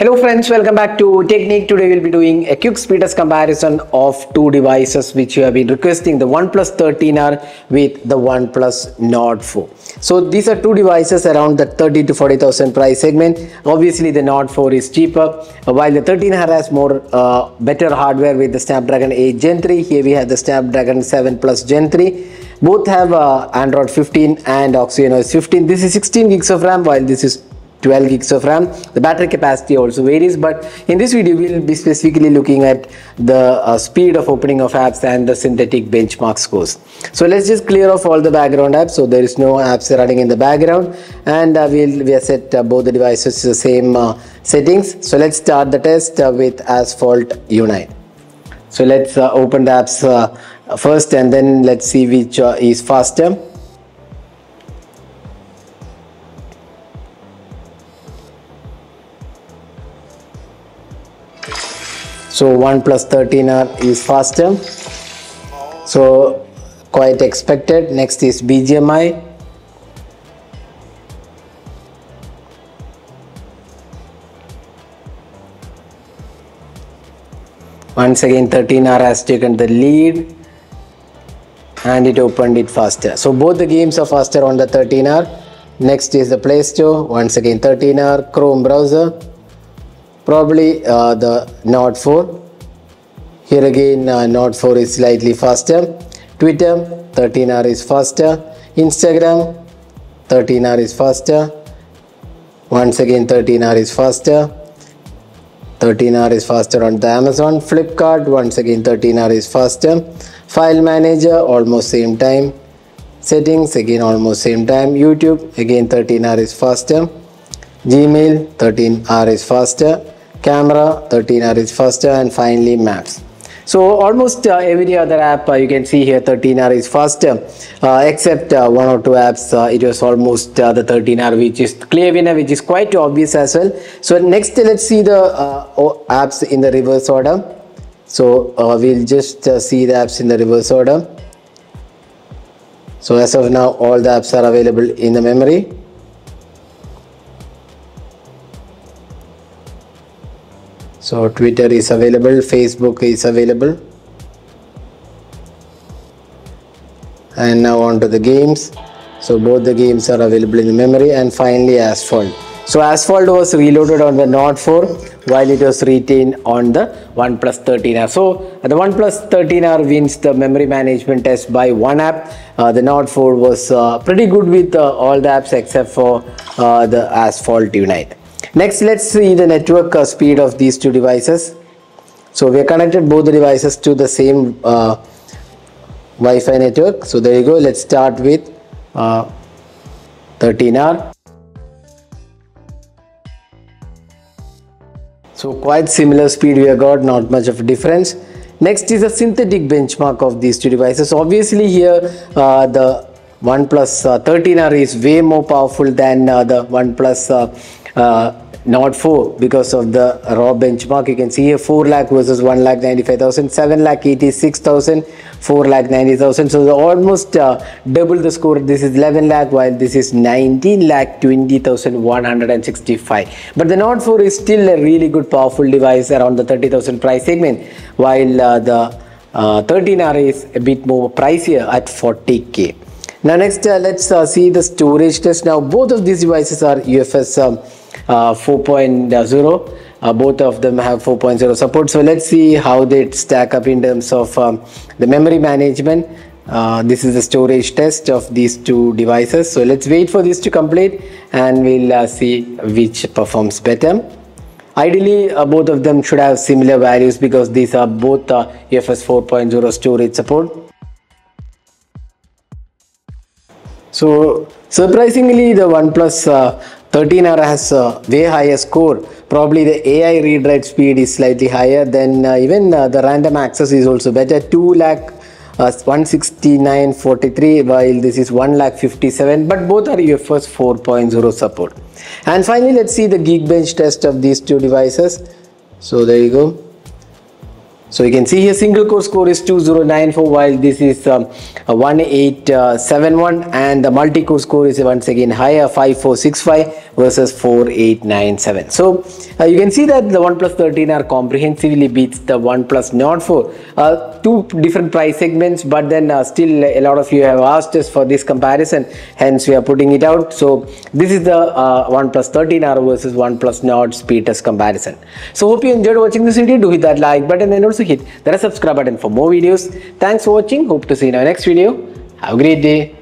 Hello friends, welcome back to Techniqued. Today we'll be doing a quick speed test comparison of two devices which you have been requesting, the OnePlus 13R with the OnePlus Nord 4. So these are two devices around the 30 to 40,000 price segment. Obviously the Nord 4 is cheaper while the 13R has more uh, better hardware with the Snapdragon 8 Gen 3. Here we have the Snapdragon 7 Plus Gen 3 both have uh, android 15 and oxygen oxygenOS 15 this is 16 gigs of ram while this is 12 gigs of ram. The battery capacity also varies but in this video we'll be specifically looking at the uh, speed of opening of apps and the synthetic benchmark scores. So let's just clear off all the background apps. So there is no apps running in the background and uh, we'll we have set uh, both the devices to the same uh, settings. So let's start the test uh, with asphalt unite. So let's uh, open the apps first and then let's see which is faster so 1 13R is faster. So quite expected. Next is BGMI once again 13R has taken the lead and it opened it faster. So both the games are faster on the 13R next is the Play Store. Once again 13R Chrome browser probably uh, the Nord 4 here again uh, Nord 4 is slightly faster. Twitter 13R is faster. Instagram 13R is faster. Once again 13R is faster. 13R is faster on the Amazon. Flipkart once again 13R is faster. File manager almost same time. Settings again almost same time. YouTube again 13R is faster Gmail 13R is faster camera 13R is faster and finally maps. So almost uh, every other app uh, you can see here 13R is faster uh, except uh, one or two apps uh, it was almost uh, the 13R which is clear winner which is quite obvious as well. So next let's see the apps in the reverse order. So we'll just see the apps in the reverse order. So as of now all the apps are available in the memory so twitter is available facebook is available. And now on to the games. So both the games are available in the memory and finally asphalt. So asphalt was reloaded on the nord 4 while it was retained on the oneplus 13r so the oneplus 13r wins the memory management test by one app. Uh, the nord 4 was uh, pretty good with uh, all the apps except for uh, the asphalt unite Next, let's see the network uh, speed of these two devices. So we have connected both the devices to the same uh, Wi-Fi network. So there you go. Let's start with uh, 13R. So quite similar speed we have got, not much of a difference. Next is a synthetic benchmark of these two devices. Obviously here uh, the OnePlus uh, 13R is way more powerful than uh, the OnePlus uh, Nord 4 because of the raw benchmark. You can see here 4 lakh versus 1 lakh 95,000 7 lakh 86,000 4 lakh 90,000 so almost uh, double the score. This is 11 lakh while this is 19 lakh 20,165 but the Nord 4 is still a really good powerful device around the 30,000 price segment while uh, the uh, 13R is a bit more pricier at 40k now next uh, let's uh, see the storage test. Now both of these devices are UFS um, uh, 4.0 uh, both of them have 4.0 support. So let's see how they stack up in terms of um, the memory management. Uh, this is the storage test of these two devices. So let's wait for this to complete and we'll uh, see which performs better. Ideally uh, both of them should have similar values because these are both UFS 4.0 storage support. So surprisingly the OnePlus uh, 13R has a way higher score. Probably the AI read write speed is slightly higher. Then uh, even uh, the random access is also better. 2 lakh uh, 169.43 while this is 1 lakh 57 but both are UFS 4.0 support. And finally let's see the Geekbench test of these two devices. So there you go. So you can see here single core score is 2094 while this is um, 1871 and the multi-core score is once again higher 5465 versus 4897. So uh, you can see that the OnePlus 13R comprehensively beats the OnePlus Nord 4. Uh, two different price segments but then uh, still a lot of you have asked us for this comparison hence we are putting it out. So this is the uh, OnePlus 13R versus OnePlus Nord speed test comparison. So hope you enjoyed watching this video. Do hit that like button and hit the subscribe button for more videos. Thanks for watching. Hope to see you in our next video. Have a great day.